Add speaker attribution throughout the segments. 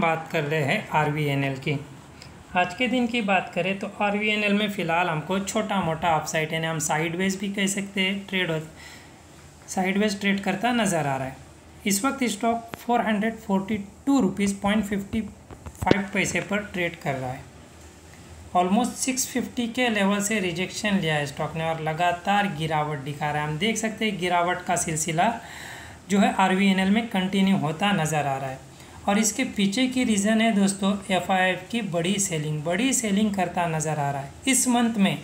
Speaker 1: बात कर रहे हैं आर वी एन एल की। आज के दिन की बात करें तो आर वी एन एल में फ़िलहाल हमको छोटा मोटा अपसाइड यानी हम साइडवेज भी कह सकते हैं ट्रेड हो साइडवेज ट्रेड करता नज़र आ रहा है। इस वक्त stock four hundred forty two rupees point fifty five पैसे पर ट्रेड कर रहा है। ऑलमोस्ट सिक्स फिफ्टी के लेवल से रिजेक्शन लिया है स्टॉक ने और लगातार गिरावट दिखा रहा है। हम देख सकते हैं गिरावट का सिलसिला जो है आर वी एन एल में कंटिन्यू होता नज़र आ रहा है। और इसके पीछे की रीज़न है दोस्तों एफआईएफ की बड़ी सेलिंग बड़ी सेलिंग करता नज़र आ रहा है। इस मंथ में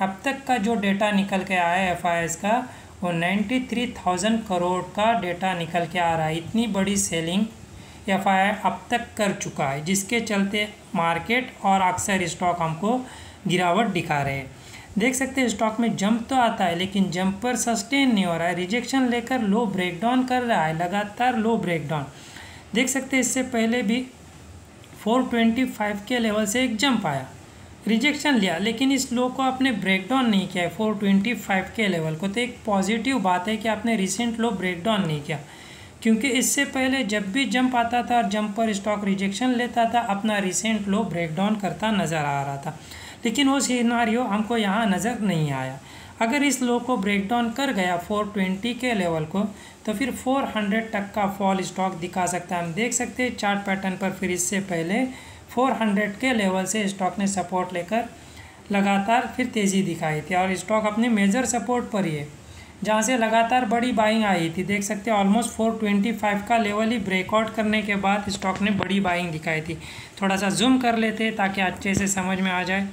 Speaker 1: अब तक का जो डेटा निकल के आया है एफ़ का, वो नाइन्टी थ्री थाउज़ेंड करोड़ का डेटा निकल के आ रहा है। इतनी बड़ी सेलिंग एफ़ अब तक कर चुका है, जिसके चलते मार्केट और अक्सर स्टॉक हमको गिरावट दिखा रहे हैं। देख सकते हैं स्टॉक में जंप तो आता है, लेकिन जंप पर सस्टेन नहीं हो रहा है। रिजेक्शन लेकर लो ब्रेकडाउन कर रहा है, लगातार लो ब्रेकडाउन देख सकते हैं, इससे पहले भी 425 के लेवल से एक जंप आया। रिजेक्शन लिया, लेकिन इस लो को आपने ब्रेकडाउन नहीं किया है 425 के लेवल को। तो एक पॉजिटिव बात है कि आपने रिसेंट लो ब्रेकडाउन नहीं किया। क्योंकि इससे पहले जब भी जंप आता था और जंप पर स्टॉक रिजेक्शन लेता था, अपना रिसेंट लो ब्रेकडाउन करता नज़र आ रहा था। लेकिन वो सीनारियो हमको यहाँ नज़र नहीं आया। अगर इस लो को ब्रेक डाउन कर गया 420 के लेवल को तो फिर 400 तक का फॉल स्टॉक दिखा सकता है। हम देख सकते हैं चार्ट पैटर्न पर फिर इससे पहले 400 के लेवल से स्टॉक ने सपोर्ट लेकर लगातार फिर तेज़ी दिखाई थी और स्टॉक अपने मेजर सपोर्ट पर ही है, जहाँ से लगातार बड़ी बाइंग आई थी। देख सकते हैं ऑलमोस्ट 425 का लेवल ही ब्रेकआउट करने के बाद स्टॉक ने बड़ी बाइंग दिखाई थी। थोड़ा सा जूम कर लेते ताकि अच्छे से समझ में आ जाए।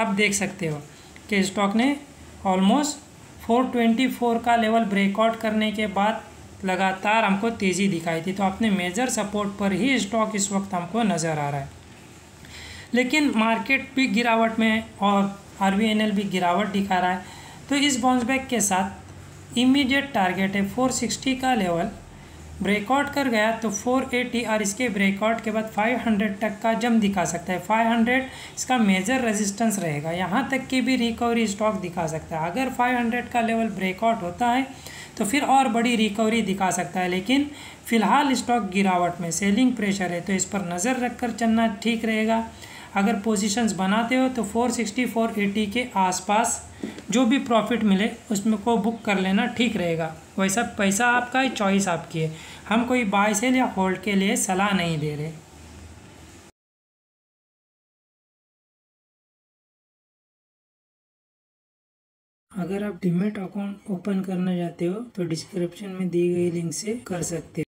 Speaker 1: अब देख सकते हो कि स्टॉक ने ऑलमोस्ट 424 का लेवल ब्रेकआउट करने के बाद लगातार हमको तेज़ी दिखाई थी। तो अपने मेजर सपोर्ट पर ही स्टॉक इस वक्त हमको नज़र आ रहा है। लेकिन मार्केट भी गिरावट में और आर भी गिरावट दिखा रहा है। तो इस बाउंस बैक के साथ इमीडिएट टारगेट है। 460 का लेवल ब्रेकआउट कर गया तो 480 और इसके ब्रेकआउट के बाद 500 तक का जम दिखा सकता है। 500 इसका मेजर रेजिस्टेंस रहेगा। यहाँ तक की भी रिकवरी स्टॉक दिखा सकता है। अगर 500 का लेवल ब्रेकआउट होता है तो फिर और बड़ी रिकवरी दिखा सकता है। लेकिन फ़िलहाल स्टॉक गिरावट में सेलिंग प्रेशर है तो इस पर नज़र रख कर चलना ठीक रहेगा। अगर पोजीशंस बनाते हो तो 460 480 के आसपास जो भी प्रॉफिट मिले, उसमें को बुक कर लेना ठीक रहेगा। वैसा पैसा आपका ही चॉइस आपकी है। हम कोई बाय सेल या होल्ड के लिए सलाह नहीं दे रहे। अगर आप डिमेट अकाउंट ओपन करना चाहते हो तो डिस्क्रिप्शन में दी गई लिंक से कर सकते हो।